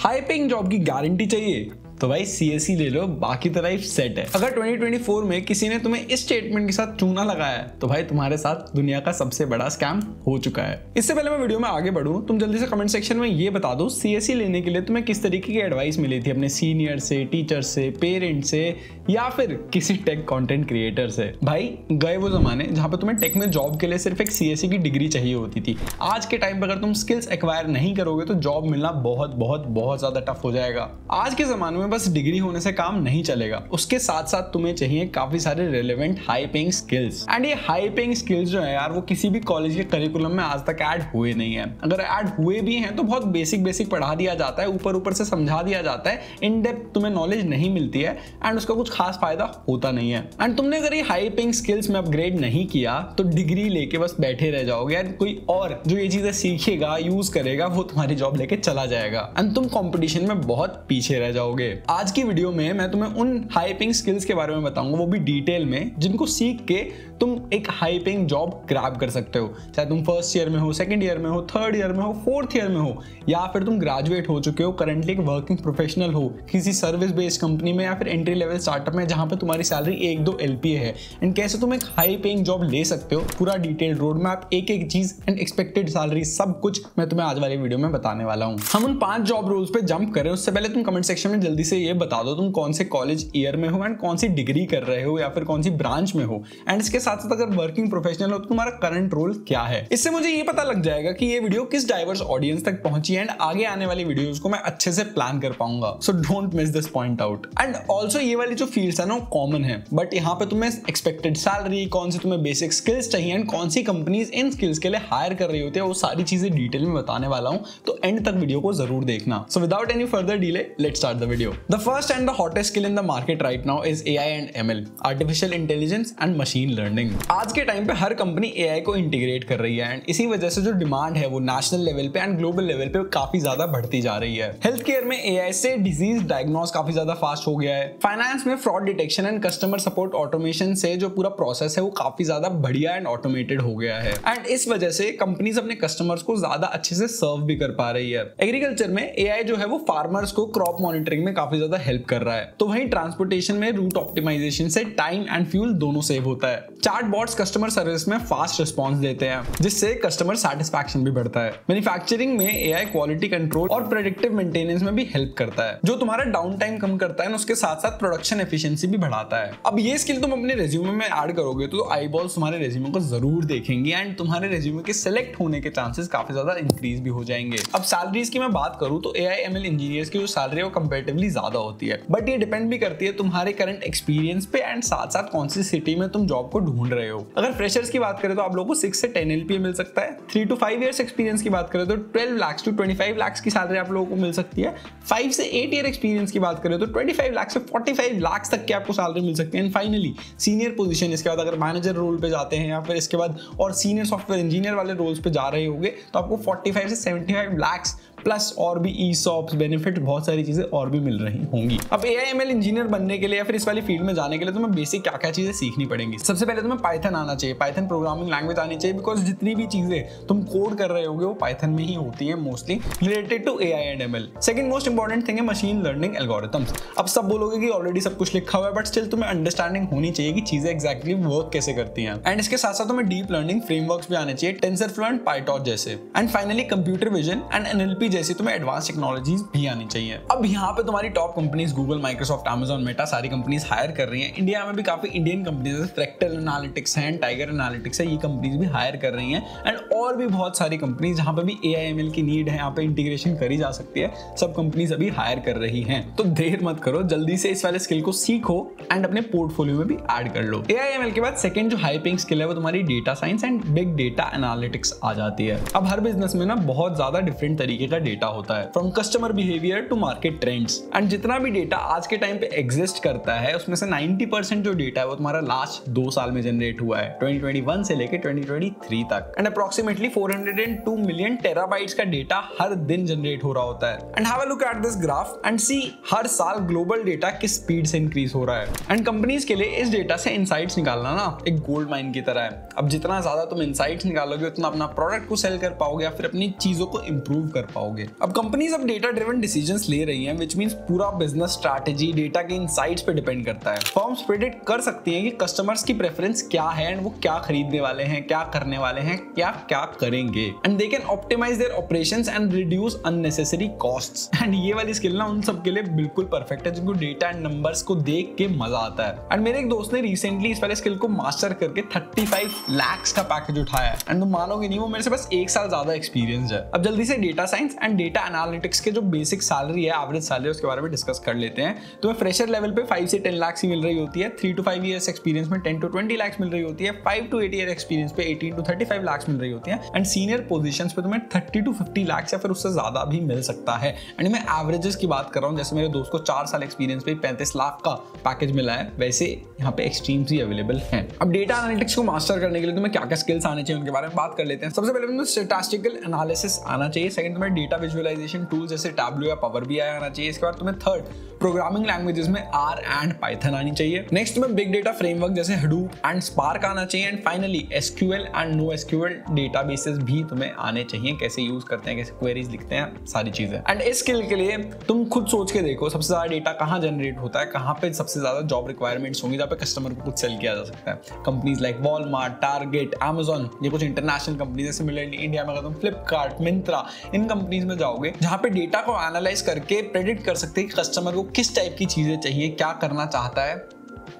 High paying job की guarantee चाहिए। तो भाई सीएससी ले लो, बाकी तो लाइफ सेट है। अगर 2024 में किसी ने तुम्हें इस स्टेटमेंट के साथ चूना लगाया है तो भाई तुम्हारे साथ दुनिया का सबसे बड़ा स्कैम हो चुका है। इससे पहले मैं वीडियो में आगे बढ़ूं, तुम जल्दी से कमेंट सेक्शन में ये बता दो सी लेने के लिए तुम्हें किस तरीके की एडवाइस मिली थी अपने सीनियर से टीचर से पेरेंट से, या फिर किसी टेक कॉन्टेंट क्रिएटर से? भाई, गए वो जमाने जहाँ पर तुम्हें टेक में जॉब के लिए सिर्फ़ एक सीएससी की डिग्री चाहिए होती थी। आज के टाइम पर अगर तुम स्किल्स एक्वायर नहीं करोगे तो जॉब मिलना बहुत बहुत बहुत ज़्यादा टफ हो जाएगा। आज के जमाने में बस डिग्री होने से काम नहीं चलेगा। उसके साथ साथ तुम्हें चाहिए काफ़ी सारे relevant high paying skills and ये हाई पेइंग स्किल्स जो है यार, वो किसी भी कॉलेज के करिकुलम में आज तक ऐड हुए नहीं है। अगर ऐड हुए भी हैं तो बहुत बेसिक बेसिक पढ़ा दिया जाता है, ऊपर ऊपर से समझा दिया जाता है। इन डेप्थ तुम्हें नॉलेज नहीं मिलती है एंड उसका कुछ खास फ़ायदा होता नहीं है। एंड तुमने अगर ये हाई पेइंग स्किल्स में अपग्रेड नहीं किया तो डिग्री लेके बस बैठे रह जाओगे। यार कोई और जो ये चीज़ें सीखेगा यूज़ करेगा, वो तुम्हारी जॉब लेके चला जाएगा। एंड तुम कंपटीशन में बहुत पीछे रह जाओगे। आज की वीडियो में मैं तुम्हें उन हाइपिंग स्किल्स के बारे में बताऊँगा, वो भी डिटेल में, जिनको सीख के तुम एक हाइपिंग जॉब ग्रैब कर सकते हो। चाहे तुम फ़र्स्ट ईयर में हो सेकंड ईयर में हो थर्ड ईयर में हो फोर्थ ईयर में हो, या फिर तुम ग्रेजुएट हो चुके हो करंटली एक वर्किंग प्रोफेशनल हो, किसी सर्विस बेस्ड कंपनी में या फिर एंट्री लेवल स्टार्टअप में, जहाँ पर तुम्हारी सैलरी एक दो एल है। एंड कैसे तुम एक हाई पेइंग जॉब ले सकते हो, पूरा डिटेल रोड मैप एक एक चीज़ एंड एक्सपेक्टेड सैलरी सब कुछ मैं तुम्हें आज वाली वीडियो में बताने वाला हूँ। हम उन पाँच जॉब रोल्स पे जंप करें उससे पहले तुम कमेंट सेक्शन में जल्दी से ये बता दो तुम कौन से कॉलेज ईयर में हो एंड कौन सी डिग्री कर रहे हो या फिर कौन सी ब्रांच में हो। एंड इसके साथ साथ अगर वर्किंग प्रोफेशनल हो तो तुम्हारा करंट रोल क्या है? इससे मुझे ये पता लग जाएगा कि ये वीडियो किस डाइवर्स ऑडियंस तक पहुँची एंड आगे आने वाली वीडियोस को मैं अच्छे से प्लान कर पाऊँगा। So don't miss this point out and also ये वाली जो फ़ील्ड है ना कॉमन है। बट यहाँ पे तुम्हें एक्सपेक्टेड सैलरी कौन सी तुम्हें बेसिक स्किल्स चाहिए एंड कौन सी कंपनीज़ इन स्किल्स के लिए हायर कर रही होती है, वो सारी चीज़ें डिटेल में बताने वाला हूँ। तो एंड तक वीडियो को ज़रूर देखना। So without any further delay let start the video first and the hottest skill in the market right now is A I and M L artificial intelligence and machine learning आज के time पे हर company AI को integrate कर रही है and इसी वजह से जो डिमांड है वो नेशनल लेवल पे एंड ग्लोबल लेवल पे काफ़ी ज़्यादा बढ़ती जा रही है। हेल्थ केयर में एआई से डिज़ीज़ डायग्नोस काफ़ी ज़्यादा फास्ट हो गया है। फाइनेंस में fraud detection and customer support automation से जो पूरा प्रोसेस है वो काफ़ी ज़्यादा बढ़िया एंड ऑटोमेटेड हो गया है। एंड इस वजह से कंपनीज़ अपने कस्टमर्स को ज़्यादा अच्छे से सर्व भी कर पा रही है। एग्रीकल्चर में एआई जो है वो फार्मर्स को क्रॉप मॉनिटरिंग में काफ़ी ज़्यादा हेल्प कर रहा है। तो वहीं ट्रांसपोर्टेशन में रूट ऑप्टिमाइजेशन से टाइम एंड फ्यूल दोनों सेव होता है। चार्ट बॉट्स कस्टमर सर्विस में फास्ट रिस्पॉन्स देते हैं, जिससे कस्टमर सेटिस्फैक्शन भी बढ़ता है। मैन्युफैक्चरिंग में एआई क्वालिटी कंट्रोल और प्रोडक्टिव मेंटेनेंस में भी हेल्प करता है। जो तुम्हारा डाउन टाइम कम करता है उसके साथ साथ प्रोडक्शन एफिशिएंसी भी बढ़ाता है। अब ये स्किल तुम अपने रेज्यूमे में ऐड करोगे तो आई बॉल्स तुम्हारे रेज्यूमे को ज़रूर देखेंगे एंड तुम्हारे रेज्यूमे के सिलेक्ट होने के चांसेस काफ़ी ज़्यादा इंक्रीज भी हो जाएँगे। अब सैलरीज की मैं बात करूँ तो A I M L engineers की जो सैलरी है वो कंपेरेटिवली ज़्यादा होती है। बट ये डिपेंड भी करती है तुम्हारे करंट एक्सपीरियंस पे एंड साथ साथ कौन सी सिटी में तुम जॉब को ढूंढ रहे हो। अगर फ्रेशर्स की बात करें तो आप लोगों को सिक्स से टेन एल मिल सकता है। Three to five years experience की बात करें तो twelve lakhs to twenty five lakhs की सैलरी आप लोगों को मिल सकती है। फाइव से एट ईयर एक्सपीरियंस की बात करें तो ट्वेंटी फाइव लाख से फोर्टी फाइव लाख तक की आपको सैलरी मिल सकती है। एंड फाइनली सीनियर पोजीशन इसके बाद अगर मैनेजर रोल पे जाते हैं या फिर इसके बाद और सीनियर सॉफ्टवेयर इंजीनियर वाले रोल्स पे जा रहे होंगे तो आपको फोर्टी फाइव से सेवेंटी फाइव लैक्स प्लस और भी ई सॉप्स बेनिफिट बहुत सारी चीज़ें और भी मिल रही होंगी। अब A I M L engineer बनने के लिए या फिर इस वाली फ़ील्ड में जाने के लिए तुम्हें बेसिक क्या क्या चीज़ें सीखनी पड़ेंगी? सबसे पहले तुम्हें पाइथन आना चाहिए। पाइथन प्रोग्रामिंग लैंग्वेज आनी चाहिए बिकॉज़ जितनी भी चीज़ें तुम कोड कर रहे होगे, वो पाइथन में ही होती है mostly related to A I and M L second most important thing है मशीन लर्निंग एल्गोरिथम्स अब सब बोलोगे कि ऑलरेडी सब कुछ लिखा हुआ है बट स्टिल तुम्हें अंडरस्टैंडिंग होनी चाहिए कि चीज़ें एक्जैक्टली वर्क कैसे करती हैं। एंड इसके साथ साथ तुम्हें डीप लर्निंग फ्रेमवर्क्स भी आने चाहिए टेंसर फ्लो एंड पाइटॉट जैसे and finally computer vision and NLP जैसी तुम्हें एडवांस टेक्नोलॉजीज़ भी आनी चाहिए। अब यहाँ पे तुम्हारी top companies Google Microsoft Amazon Meta सारी कंपनीज़ हायर कर रही हैं। इंडिया में भी काफ़ी इंडियन कंपनीज़ जैसे एनालिटिक्स हैं टाइगर एनालिटिक्स है, ये कंपनीज़ भी हायर कर रही हैं। एंड और भी बहुत सारी कंपनीज़ जहाँ पे भी ए आई एम एल की नीड है, यहाँ पे इंटीग्रेशन करी जा सकती है। सब कंपनीज़ अभी हायर कर रही हैं। तो देर मत करो, जल्दी से इस वाले स्किल को सीखो एंड अपने पोर्टफोलियो में भी ऐड कर लो। ए आई एम एल के बाद सेकंड जो हाई पेइंग स्किल है, वो तुम्हारी data science and big data analytics आ जाती है। अब हर बिज़नेस में ना बहुत ज़्यादा डिफरेंट तरीके का डेटा होता है from customer behaviour to market trends and जितना भी डेटा आज के टाइम पे एग्जिस्ट करता है, उसमें से 90 परसेंट जो डेटा है, वो तुम्हारा लास्ट दो साल में जनरेट हुआ है 2021 से लेके 2023 तक. एंड अप्रोक्सीमेटली 402 मिलियन टेराबाइट्स का डेटा हर दिन जनरेट हो रहा होता है. And have a look at this graph and see हर साल ग्लोबल डेटा किस स्पीड से इंक्रीज हो रहा है. एंड कंपनीज़ के लिए इस डेटा से इनसाइट्स निकालना ना एक गोल्ड माइन की तरह है. अब जितना ज़्यादा तुम इनसाइट्स निकालोगे, उतना अपना प्रोडक्ट को सेल कर पाओगे या फिर अपनी चीज़ों को इंप्रूव कर पाओगे. पाओगे। अब कंपनीज़ अब डेटा ड्रिवन डिसीज़न ले रही हैं विच मीन पूरा बिज़नेस स्ट्रैटेजी डेटा के इनसाइट्स पे डिपेंड करता है। फॉर्म्स प्रिडिक्ट कर सकती हैं कि कस्टमर्स की प्रेफरेंस क्या है एंड वो क्या खरीदने वाले हैं, क्या करने वाले हैं, क्या क्या करेंगे। And they can optimise their operations and reduce unnecessary costs and ये वाली स्किल ना उन सब के लिए बिल्कुल परफेक्ट है, जिनको डेटा एंड नंबर्स को देख के मज़ा आता है। एंड मेरे एक दोस्त ने रिसेंटली इस वाले स्किल को मास्टर करके 35 लाख का पैकेज उठाया एंड तुम मानोगे नहीं, वो मेरे से बस एक साल ज़्यादा एक्सपीरियंस है। अब जल्दी से data science and data analytics के जो बेसिक सैलरी है एवरेज सैलरी उसके बारे में डिस्कस कर लेते हैं। तुम्हें फ्रेशर लेवल पे फाइव से टेन लाख मिल रही होती है। Three to five years experience में टेन टू ट्वेंटी लाख मिल रही होती है। Five to eight year experience पे eighteen to thirty five lakh मिल रही होती है। एंड सीनियर पोजिशन पे तुम्हें थर्टी टू फिफ्टी लाख या फिर उससे ज़्यादा भी मिल सकता है। एंड मैं एवरेजेस की बात कर रहा हूँ, जैसे मेरे दोस्त को चार साल एक्सपीरियंस पे पैंतीस लाख का पैकेज मिला है, वैसे यहाँ पे एक्सट्रीम्स ही अवेलेबल हैं। अब डेटा एनालिटिक्स को मास्टर करने के लिए तुम्हें क्या क्या स्किल्स आने चाहिए, उनके बारे में बात कर लेते हैं। सबसे पहले तुम्हें स्टेटिस्टिकल एनालिसिस आना चाहिए। सेकंड तुम्हें डेटा विजुअलाइजेशन टूल जैसे टैबलो या पावर भी आना चाहिए। इसके बाद तुम्हें थर्ड प्रोग्रामिंग लैंग्वेजेस में आर एंड पाइथन आनी चाहिए। नेक्स्ट में बिग डेटा फ्रेमवर्क जैसे हडूप एंड स्पार्क आना चाहिए। And finally SQL and no SQL databases भी तुम्हें आने चाहिए। कैसे यूज़ करते हैं, कैसे क्वेरीज लिखते हैं, सारी चीज़ें। एंड इस स्किल के लिए तुम खुद सोच के देखो सबसे ज़्यादा डेटा कहाँ जनरेट होता है, कहाँ पे सबसे ज़्यादा जॉब रिक्वायरमेंट्स होंगी, जहाँ पे कस्टमर को कुछ सेल किया जा सकता है। Companies like Walmart Target Amazon ये कुछ इंटरनेशनल कंपनीज़ जैसे मिले इंडिया में अगर तुम फ्लिपकार्ट मिंत्रा इन कंपनीज़ में जाओगे, जहाँ पे डेटा को एनालाइज करके प्रेडिक्ट कर सकते हैं कि कस्टमर को किस टाइप की चीज़ें चाहिए, क्या करना चाहता है।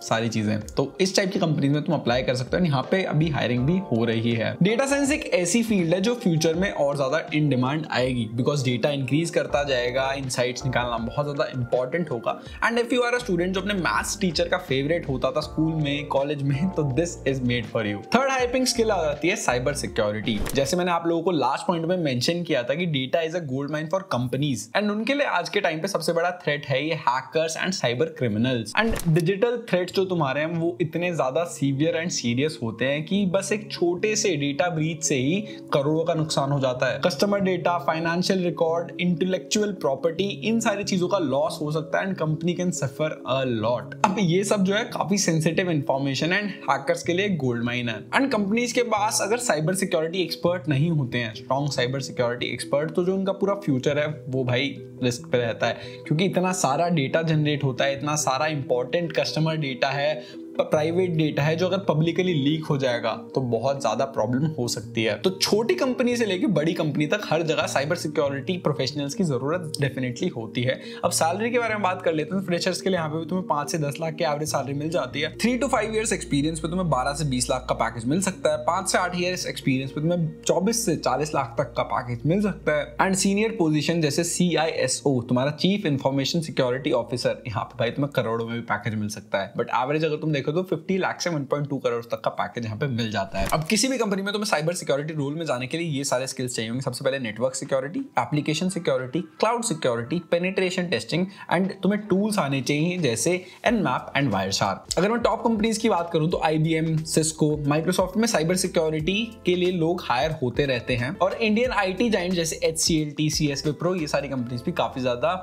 सारी चीज़ें। तो इस टाइप की कंपनीज़ में तुम अप्लाई कर सकते हो यहाँ पे अभी हायरिंग भी हो रही है। डेटा साइंस एक ऐसी फ़ील्ड है जो फ्यूचर में और ज़्यादा इन डिमांड आएगी बिकॉज़ डेटा इंक्रीज करता जाएगा इनसाइट्स निकालना बहुत ज़्यादा इंपॉर्टेंट होगा। And if you are a student जो अपने मैथ्स टीचर का फेवरेट होता था स्कूल में कॉलेज में तो this is made for you third hyping skill आ जाती है साइबर सिक्योरिटी जैसे मैंने आप लोगों को लास्ट पॉइंट में मेंशन किया था कि data is a gold mine for companies and उनके लिए आज के टाइम पे सबसे बड़ा थ्रेट है ये hackers and cyber criminals and digital threat जो तुम्हारे हैं, वो इतने ज़्यादा सीवियर एंड सीरियस होते हैं कि बस एक छोटे से डेटा ब्रीच से ही करोड़ों का नुकसान हो जाता है। Customer data financial record intellectual property इन सारी चीज़ों का लॉस हो सकता है and company can suffer a lot अब ये सब जो है काफ़ी सेंसिटिव इंफॉर्मेशन एंड हैकर्स के लिए गोल्ड माइन है। एंड कंपनीज़ के पास अगर साइबर सिक्योरिटी एक्सपर्ट नहीं होते हैं स्ट्रॉन्ग साइबर सिक्योरिटी एक्सपर्ट तो जो उनका पूरा फ्यूचर है, वो भाई रिस्क पे रहता है। क्योंकि इतना सारा डेटा जनरेट होता है, इतना सारा इंपॉर्टेंट कस्टमर डेटा है। प्राइवेट डेटा है जो अगर पब्लिकली लीक हो जाएगा तो बहुत ज़्यादा प्रॉब्लम हो सकती है। तो छोटी कंपनी से लेकर बड़ी कंपनी तक हर जगह साइबर सिक्योरिटी प्रोफेशनल्स की ज़रूरत डेफिनेटली होती है। अब सैलरी के बारे में बात कर लेते हैं फ्रेशर्स के लिए यहाँ पे तुम्हें पाँच से दस लाख की एवरेज सैलरी मिल जाती है। Three to five years experience पे तुम्हें बारह से बीस लाख का पैकेज मिल सकता है। पाँच से आठ ईयर्स एक्सपीरियंस पे तुम्हें चौबीस से चालीस लाख तक का पैकेज मिल सकता है। एंड सीनियर पोजिशन जैसे सी आई एस ओ तुम्हारा चीफ इन्फॉर्मेशन सिक्योरिटी ऑफिसर यहाँ पे भाई तुम्हें करोड़ों में भी पैकेज मिल सकता है। बट एवरेज अगर तुम देखो तो फिफ्टी लाख से 1.2 करोड़ तक का पैकेज यहाँ पे मिल जाता है। अब किसी भी कंपनी में तुम्हें साइबर सिक्योरिटी रोल में जाने के लिए ये सारे स्किल्स चाहिए होंगे। सबसे पहले network security application security cloud security penetration testing and तुम्हें टूल्स आने चाहिए जैसे एन मैप एंड वायरशार अगर मैं टॉप कंपनीज़ की बात करूँ तो आईबीएम सिस्को माइक्रोसॉफ्ट में साइबर सिक्योरिटी के लिए लोग हायर होते रहते हैं। और इंडियन आईटी जाइंट जैसे H C L T C S Wipro ये सारी कंपनीज़ भी काफ़ी ज़्यादा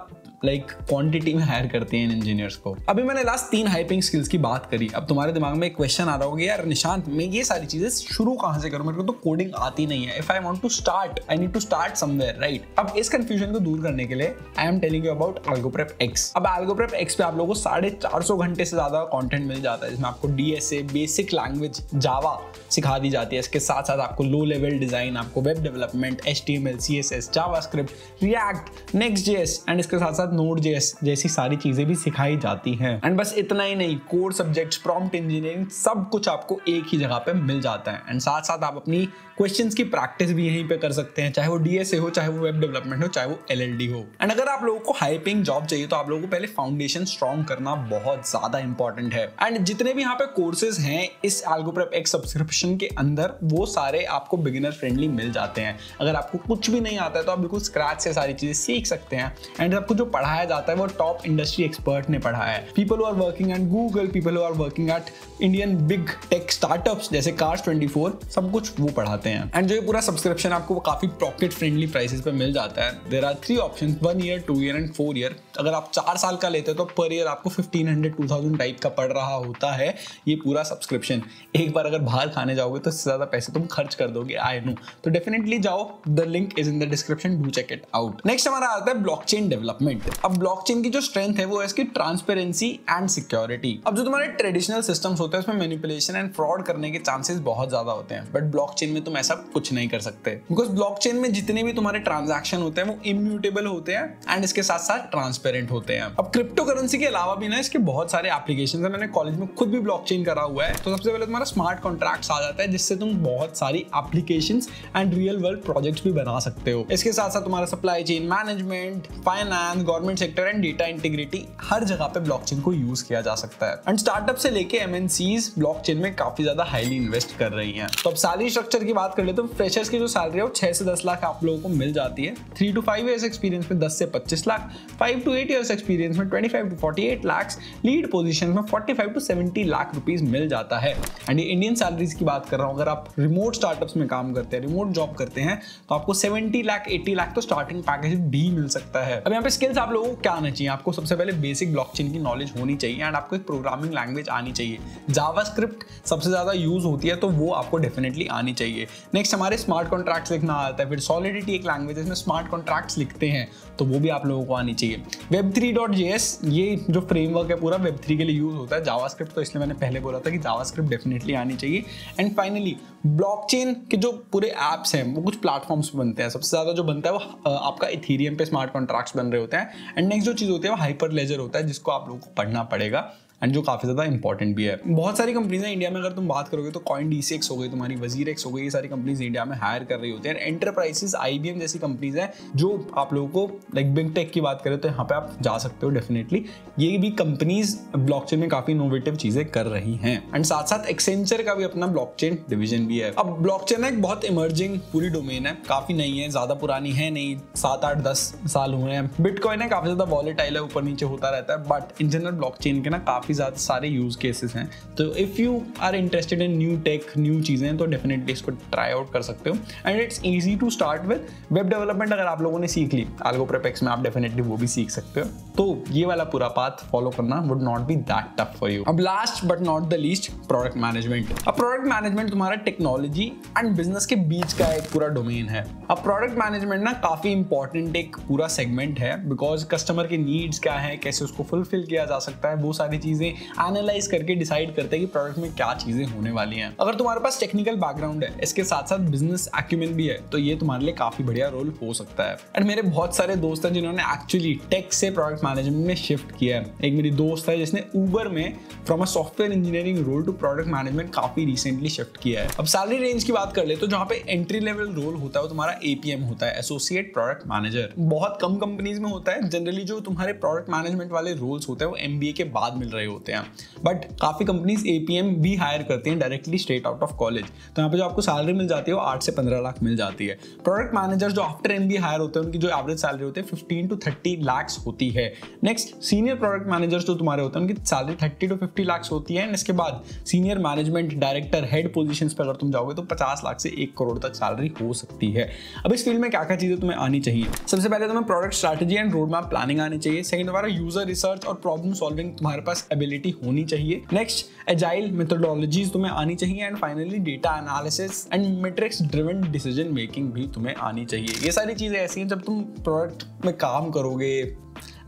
लाइक क्वांटिटी में हायर करते हैं इन इंजीनियर्स को। अभी मैंने लास्ट तीन हाइपिंग स्किल्स की बात करी। अब तुम्हारे दिमाग में एक क्वेश्चन आ रहा होगा, यार, निशांत, मैं ये सारी चीज़ें शुरू कहाँ से करूँ? मेरे को तो कोडिंग आती नहीं है। If I want to start I need to start somewhere right अब इस कंफ्यूजन को दूर करने के लिए I am telling you about AlgoPrep X अब एल्गोप्रेप एक्स पे आप लोगों को साढ़े चार सौ घंटे से ज़्यादा कॉन्टेंट मिल जाता है, जिसमें आपको डीएसए बेसिक लैंग्वेज जावा सिखा दी जाती है। इसके साथ साथ आपको लो लेवल डिज़ाइन आपको web development H T M L C S S JavaScript React Next J S and इसके साथ साथ नोड जेएस जैसी सारी चीज़ें भी सिखाई जाती हैं। एंड बस इतना ही नहीं कोर सब्जेक्ट्स प्रॉम्प्ट इंजीनियरिंग सब कुछ आपको एक ही जगह पे मिल जाता है। एंड साथ साथ आप अपनी क्वेश्चंस की प्रैक्टिस भी यहीं पे कर सकते हैं, चाहे वो डीएसए हो, चाहे वो वेब डेवलपमेंट हो, चाहे वो एलएलडी हो। एंड अगर आप लोगों को हाई पेइंग जॉब चाहिए तो आप लोगों को पहले फाउंडेशन स्ट्रॉन्ग करना बहुत ज़्यादा इंपॉर्टेंट है। एंड जितने भी यहाँ पे कोर्सेज हैं, इस एल्गोप्रेप एक सब्सक्रिप्शन के अंदर, वो सारे आपको बिगिनर फ्रेंडली मिल जाते हैं। अगर आपको कुछ भी नहीं आता है तो आप बिल्कुल स्क्रैच से सारी चीज़ें सीख सकते हैं। एंड आपको जो पढ़ाया जाता है, वो टॉप इंडस्ट्री एक्सपर्ट ने पढ़ाया है। People are working at Google people are working at Indian big tech startups जैसे कार्स 24 सब कुछ वो पढ़ाते हैं। एंड जो ये पूरा सब्सक्रिप्शन आपको काफ़ी पॉकेट फ्रेंडली प्राइसेस पे मिल जाता है। There are three option one year two year and four year अगर आप चार साल का लेते हो तो पर ईयर आपको fifteen hundred two thousand type का पड़ रहा होता है ये पूरा सब्सक्रिप्शन एक बार अगर बाहर खाने जाओगे तो इससे ज़्यादा पैसे तुम खर्च कर दोगे। आई नो तो डेफिनेटली जाओ। The link is in the description do check it out next हमारा आता है ब्लॉकचेन डेवलपमेंट अब ब्लॉकचेन की जो स्ट्रेंथ है, वो है इसकी ट्रांसपेरेंसी एंड सिक्योरिटी अब जो तुम्हारे ट्रेडिशनल सिस्टम्स होते हैं उसमें मैनिपुलेशन एंड फ्रॉड करने के चांसेस बहुत ज़्यादा होते हैं। बट ब्लॉकचेन में तुम ऐसा कुछ नहीं कर सकते। बिकॉज़ ब्लॉकचेन में जितने भी तुम्हारे ट्रांजेक्शन होते हैं, वो इम्यूटेबल होते हैं एंड इसके साथ साथ ट्रांसपेरेंट होते हैं। अब क्रिप्टो करेंसी के अलावा भी ना, इसके बहुत सारे एप्लीकेशन है। मैंने कॉलेज में खुद भी ब्लॉकचेन करा हुआ है। तो सबसे पहले तुम्हारा स्मार्ट कॉन्ट्रैक्ट आ जाता है, जिससे तुम बहुत सारी application and real world project भी बना सकते हो। इसके साथ साथ तुम्हारा supply chain management finance government sector and data integrity हर जगह पे ब्लॉकचेन को यूज़ किया जा सकता है। एंड स्टार्टअप से लेके एमएनसीज ब्लॉकचेन में काफ़ी ज़्यादा हाईली इन्वेस्ट कर रही हैं। तो अब सैलरी स्ट्रक्चर की बात कर ले तो फ्रेशर्स की जो सैलरी है वो छह से दस लाख आप लोगों को मिल जाती है। Three to five years experience में दस से पच्चीस lakh five to eight years experience में twenty five to forty eight lakh lead position में forty five to seventy lakh rupees मिल जाता है। एंड ये इंडियन सैलरीज की बात कर रहा हूँ, अगर आप रिमोट स्टार्टअप्स में काम करते हैं रिमोट जॉब करते हैं तो आपको सेवेंटी लाख एट्टी लाख तो स्टार्टिंग पैकेज भी मिल सकता है। अब यहाँ पे स्किल्स आप लोगों को क्या आना चाहिए? आपको सबसे पहले बेसिक ब्लॉकचेन की नॉलेज होनी चाहिए एंड आपको एक प्रोग्रामिंग लैंग्वेज आनी चाहिए। जावास्क्रिप्ट सबसे ज़्यादा यूज़ होती है तो वो आपको डेफिनेटली आनी चाहिए। नेक्स्ट हमारे स्मार्ट कॉन्ट्रैक्ट्स लिखना आता है, फिर सॉलिडिटी एक लैंग्वेज है स्मार्ट कॉन्ट्रैक्ट्स लिखते हैं तो वो भी आप लोगों को आनी चाहिए। Web three dot J S ये जो फ्रेमवर्क है पूरा वेब थ्री के लिए यूज़ होता है, जावास्क्रिप्ट तो इसलिए मैंने पहले बोला था कि जावास्क्रिप्ट डेफिनेटली आनी चाहिए। एंड फाइनली ब्लॉकचेन के जो पूरे ऐप्स हैं, वो कुछ प्लेटफॉर्म्स बनते हैं। सबसे ज़्यादा जो बनता है वो आपका इथीरियम पे स्मार्ट कॉन्ट्रैक्ट्स बन रहे होते हैं। एंड नेक्स्ट जो चीज़ होती है, वो हाइपर लेजर होता है, जिसको आप लोगों को पढ़ना पड़ेगा। एंड जो काफ़ी ज़्यादा इंपॉर्टेंट भी है। बहुत सारी कंपनीज़ हैं इंडिया में, अगर तुम बात करोगे तो कॉइन डी हो गई, तुम्हारी वज़ीर हो गई, ये सारी कंपनीज़ इंडिया में हायर कर रही होती है। एंटरप्राइजेस आईबीएम जैसी कंपनीज़ हैं, जो आप लोगों को लाइक बिग टेक की बात करें तो यहाँ पे आप जा सकते हो डेफिनेटली ये भी कंपनीज़ ब्लॉकचेन में काफ़ी इनोवेटिव चीज़ें कर रही हैं। एंड साथ साथ एक्सेंचर का भी अपना ब्लॉकचेन डिवीज़न भी है। अब ब्लॉक ब्लॉकचेन एक बहुत इमर्जिंग पूरी डोमेन है। काफ़ी नई है, ज़्यादा पुरानी है नहीं। सात, आठ, दस साल हुए हैं। बिटकॉइन है, काफ़ी ज़्यादा वॉलेटाइल है, ऊपर नीचे होता रहता है। बट इन जनरल ब्लॉकचेन के ना काफ़ी ज़्यादा सारे यूज़ केसेस हैं। तो if you are interested in new tech new चीज़ें तो डेफिनेटली इसको ट्राई आउट कर सकते हो। And it's easy to start with web development अगर आप लोगों ने सीख ली। आलगो प्रेपेक्स में आप डेफिनेटली वो भी सीख सकते हो। तो ये वाला पूरा पाथ फॉलो करना would not be that tough for you अब last but not the least product management अब प्रोडक्ट मैनेजमेंट तुम्हारा टेक्नोलॉजी एंड बिज़नेस के बीच का एक पूरा डोमेन है। अब प्रोडक्ट मैनेजमेंट ना काफ़ी इंपॉर्टेंट एक पूरा सेगमेंट है बिकॉज़ कस्टमर के नीड्स क्या है, कैसे उसको फुलफिल किया जा सकता है, वो सारी चीज़ें एनालाइज करके डिसाइड करते हैं कि प्रोडक्ट में क्या चीज़ें होने वाली हैं। अगर तुम्हारे पास टेक्निकल बैकग्राउंड है, इसके साथ साथ बिज़नेस एक्यूमेंट भी है तो ये तुम्हारे लिए काफ़ी बढ़िया रोल हो सकता है। एंड मेरे बहुत सारे दोस्त हैं जिन्होंने एक्चुअली टेक से प्रोडक्ट मैनेजमेंट में शिफ्ट किया है। एक मेरी दोस्त है जिसने ऊबर में from a software engineering role to product management काफ़ी रिसेंटली शिफ्ट किया है। अब सैलरी रेंज की बात कर ले तो जहाँ पे एंट्री लेवल रोल होता है, वो तुम्हारा एपीएम होता है एसोसिएट प्रोडक्ट मैनेजर बहुत कम कंपनीज़ में होता है। जनरली जो तुम्हारे प्रोडक्ट मैनेजमेंट वाले रोल्स होते हैं, वो एमबीए के बाद मिल रहे होते हैं। बट काफ़ी कंपनीज़ एपीएम भी हायर करती हैं directly straight out of college तो यहाँ पे जो आपको सैलरी मिल जाती है वो आठ से पंद्रह लाख मिल जाती है। प्रोडक्ट मैनेजर जो आफ्टर एम हायर होते हैं, उनकी जो एवरेज सैलरी होती है फिफ्टीन टू थर्टी लैक्स होती है। नेक्स्ट सीनियर प्रोडक्ट मैनेजर्स जो तुम्हारे होते हैं, उनकी salary thirty to fifty lakh होती है। एंड इसके बाद senior management director head position पर अगर तुम जाओगे तो पचास लाख से एक करोड़ तक सैलरी हो सकती है। अब इस फ़ील्ड में क्या क्या चीज़ें तुम्हें आनी चाहिए? सबसे पहले तुम्हें product strategy and road map planning आनी चाहिए। सेकंड तुम्हारा यूज़र रिसर्च और प्रॉब्लम सॉल्विंग तुम्हारे पास एबिलिटी होनी चाहिए। नेक्स्ट एजाइल मेथोडोलॉजीज तुम्हें आनी चाहिए and finally data analysis and metrics driven decision making भी तुम्हें आनी चाहिए। ये सारी चीज़ें ऐसी हैं जब तुम प्रोडक्ट में काम करोगे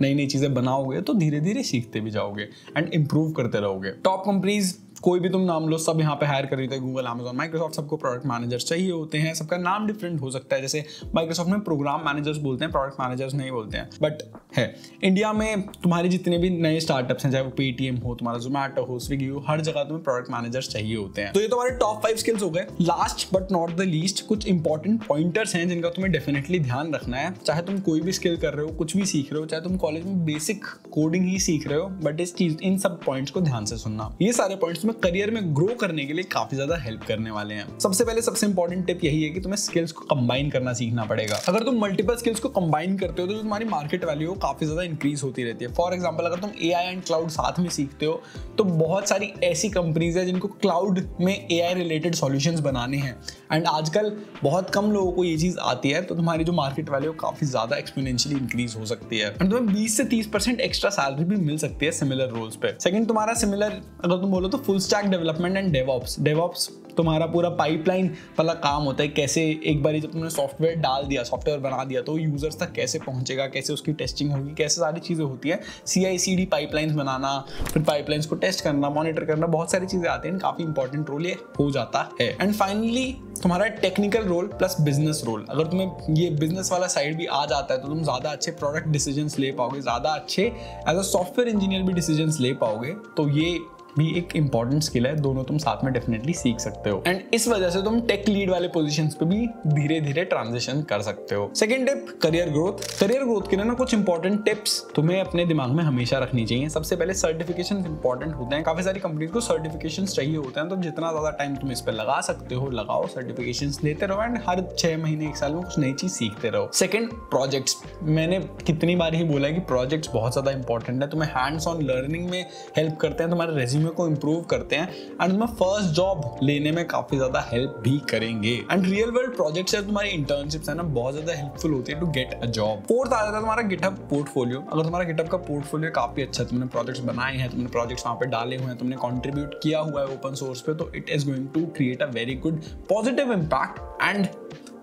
नई नई चीज़ें बनाओगे तो धीरे धीरे सीखते भी जाओगे एंड इम्प्रूव करते रहोगे। टॉप कंपनीज़ कोई भी तुम नाम लो, सब यहाँ पे हायर कर रही थे गूगल अमेजोन माइक्रोसॉफ्ट सबको प्रोडक्ट मैनेजर चाहिए होते हैं, सबका नाम डिफरेंट हो सकता है। जैसे माइक्रोसॉफ्ट में प्रोग्राम मैनेजर्स बोलते हैं प्रोडक्ट मैनेजर्स नहीं बोलते हैं। बट है इंडिया में तुम्हारे जितने भी नए स्टार्टअप्स हैं, चाहे वो पेटीएम हो, तुम्हारा जोमेटो हो स्विगी हो, हर जगह तुम्हें प्रोडक्ट मैनेजर्स चाहिए होते हैं। तो ये तुम्हारे टॉप फाइव स्किल्स हो गए। Last but not the least कुछ इंपॉर्टेंट पॉइंटर्स हैं जिनका तुम्हें डेफिनेटली ध्यान रखना है। चाहे तुम कोई भी स्किल कर रहे हो, कुछ भी सीख रहे हो, चाहे तुम कॉलेज में बेसिक कोडिंग ही सीख रहे हो बट इस चीज़, इन सब पॉइंट्स को ध्यान से सुनना। ये सारे पॉइंट्स तुम्हें करियर में ग्रो करने के लिए काफ़ी ज़्यादा हेल्प करने वाले हैं। सबसे पहले सबसे इंपॉर्टेंट टिप यही है कि तुम्हें स्किल्स को कंबाइन करना सीखना पड़ेगा। अगर तुम मल्टीपल स्किल्स को कंबाइन करते हो तो तुम्हारी मार्केट वैल्यू काफ़ी ज़्यादा इंक्रीज होती रहती है। फॉर एग्ज़ाम्पल अगर तुम ए एंड क्लाउड साथ में सीखते हो तो बहुत सारी ऐसी कंपनीज़ है जिनको क्लाउड में ए रिलेटेड सॉल्यूशंस बनाने हैं। एंड आजकल बहुत कम लोगों को ये चीज़ आती है तो तुम्हारी जो मार्केट वैल्यू काफ़ी ज़्यादा एक्सपोनेंशियली इंक्रीज हो सकती है। एंड तुम्हें 20 से 30 परसेंट एक्स्ट्रा सैलरी भी मिल सकती है सिमिलर रोल्स पे। सेकंड तुम्हारा सिमिलर अगर तुम बोलो तो full stack development and DevOps DevOps तुम्हारा पूरा पाइपलाइन वाला काम होता है कैसे एक बार जब तुमने सॉफ्टवेयर डाल दिया सॉफ्टवेयर बना दिया तो यूज़र्स तक कैसे पहुंचेगा, कैसे उसकी टेस्टिंग होगी, कैसे सारी चीज़ें होती है। सी आई सी डी पाइपलाइंस बनाना, फिर पाइपलाइंस को टेस्ट करना मॉनिटर करना, बहुत सारी चीज़ें आती हैं, काफ़ी इंपॉर्टेंट रोल ये हो जाता है। एंड फाइनली तुम्हारा technical role plus business role अगर तुम्हें ये बिज़नेस वाला साइड भी आ जाता है तो तुम ज़्यादा अच्छे प्रोडक्ट डिसीज़न ले पाओगे, ज़्यादा अच्छे एज अ सॉफ्टवेयर इंजीनियर भी डिसीज़न ले पाओगे तो ये भी एक इंपॉर्टेंट स्किल है, दोनों तुम साथ में डेफिनेटली सीख सकते हो। एंड इस वजह से तुम टेक लीड वाले पोजिशन पे भी धीरे धीरे ट्रांजेक्शन कर सकते हो। Second tip career growth career growth के लिए ना कुछ इंपॉर्टेंट टिप्स तुम्हें अपने दिमाग में हमेशा रखनी चाहिए। सबसे पहले सर्टिफिकेशन इंपॉर्टेंट होते हैं। काफ़ी सारी कंपनीज़ को सर्टिफिकेशन चाहिए होते हैं तो जितना ज़्यादा टाइम तुम इस पर लगा सकते हो, लगाओ सर्टिफिकेशन लेते रहो एंड हर छह महीने, एक साल में कुछ नई चीज़ सीखते रहो। सेकेंड प्रोजेक्ट्स मैंने कितनी बार ही बोला है कि प्रोजेक्ट्स बहुत ज़्यादा इंपॉर्टेंट है। तुम्हें हैंड्स ऑन लर्निंग में हेल्प करते हैं, तुम्हारे रेज्यूमे को इंप्रूव करते हैं एंड तुम्हें फ़र्स्ट जॉब लेने में काफ़ी ज़्यादा हेल्प भी करेंगे। एंड रियल वर्ल्ड प्रोजेक्ट्स है तुम्हारी इंटर्नशिप्स है ना, बहुत ज़्यादा हेल्पफुल होती है to get a job fourth आ जाता है तुम्हारा गिटअप पोर्टफोलियो अगर तुम्हारा गिटअप का पोर्टफोलियो काफ़ी अच्छा तुमने प्रोजेक्ट्स बनाए हैं, तुमने प्रोजेक्ट्स वहाँ पे डाले हुए हैं, तुमने कॉन्ट्रीब्यूट किया हुआ है ओपन सोर्स पे तो it is going to create a very good positive impact and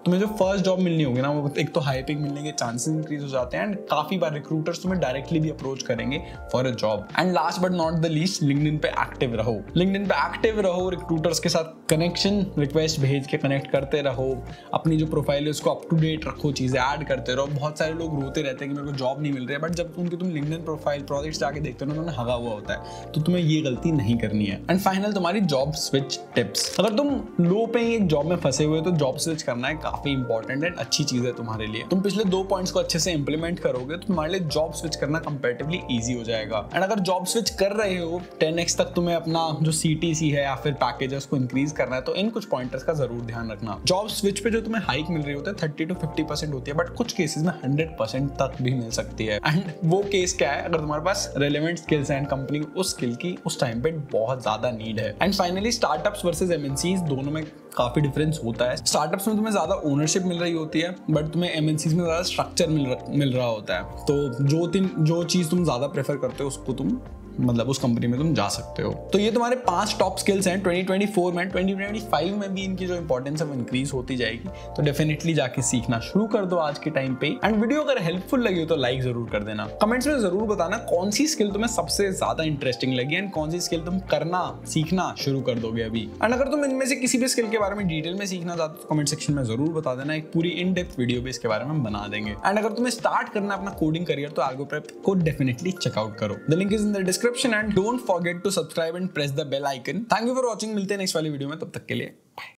तुम्हें जो फ़र्स्ट जॉब मिलनी होगी ना, वो एक तो हाई पिक मिलने के चांसेस इंक्रीज हो जाते हैं एंड काफ़ी बार रिक्रूटर्स तुम्हें डायरेक्टली भी अप्रोच करेंगे for a job and last but not the least LinkedIn पे एक्टिव रहो. लिंक्डइन पे एक्टिव रहो रिक्रूटर्स के साथ कनेक्शन रिक्वेस्ट भेज के कनेक्ट करते रहो. अपनी जो प्रोफ़ाइल है, उसको अप टू डेट रखो, चीज़ें ऐड करते रहो. बहुत सारे लोग रोते रहते हैं कि मेरे को जॉब नहीं मिल रही है बट जब उनकी तुम लिंक्डइन प्रोफ़ाइल प्रोजेक्ट जाके देखते हो ना, उन्होंने हगा हुआ होता है तो तुम्हें ये गलती नहीं करनी है. एंड फाइनल तुम्हारी जॉब स्विच टिप्स अगर तुम लो पे एक जॉब में फंसे हुए तो जॉब स्विच करना है काफ़ी इंपॉर्टेंट है अच्छी चीज़ है तुम्हारे लिए। तुम पिछले दो पॉइंट्स को अच्छे से इंप्लीमेंट करोगे तो तुम्हारे लिए जॉब स्विच करना कंपेरेटिवली ईजी हो जाएगा। एंड अगर जॉब स्विच कर रहे हो टेन तक तुम्हें अपना जो सीटीसी है या फिर पैकेज है उसको इंक्रीज करना है तो इन कुछ पॉइंटर्स का ज़रूर ध्यान रखना। जॉब स्विच पे जो तुम्हें हाइक मिल रही होती है थर्टी टू फिफ्टी परसेंट होती है बट कुछ केसेस में हंड्रेड परसेंट तक भी मिल सकती है। एंड वो केस क्या है? अगर तुम्हारे पास रेलिवेंट स्किल्स एंड कंपनी उस स्किल की उस टाइम पे बहुत ज़्यादा नीड है। And finally startups versus MNCs दोनों में काफ़ी डिफरेंस होता है। स्टार्टअप्स में तुम्हें ज़्यादा ओनरशिप मिल रही होती है बट तुम्हें एम में ज़्यादा स्ट्रक्चर मिल मिल रहा होता है। तो जो तुम जो चीज़ तुम ज़्यादा प्रेफर करते हो, उसको तुम मतलब उस कंपनी में तुम जा सकते हो। तो ये तुम्हारे पाँच टॉप स्किल्स हैं 2024 में 2025 में भी इनकी जो इंपॉर्टेंस है वो इंक्रीज होती जाएगी। तो डेफिनेटली जाके सीखना शुरू कर दो आज के टाइम पे। एंड वीडियो अगर हेल्पफुल लगी हो तो लाइक ज़रूर कर देना। कमेंट्स में ज़रूर बताना कौन सी स्किल तुम्हें सबसे ज़्यादा इंटरेस्टिंग लगी एंड कौन सी स्किल तुम करना, सीखना शुरू कर दोगे अभी। एंड अगर तुम इनमें से किसी भी स्किल के बारे में डिटेल में सीखना चाहते हो तो कमेंट सेक्शन में ज़रूर बता देना। एक पूरी इन डेप्थ वीडियो भी इसके बारे में बना देंगे। एंड अगर तुम्हें स्टार्ट करना अपना कोडिंग करियर तो आर्गो प्रेप को डेफिनेटली चेकआउट करो। The link is in the description and don't forget to subscribe and press the bell icon. Thank you for watching. मिलते हैं नेक्स्ट वाली वीडियो में तब तक के लिए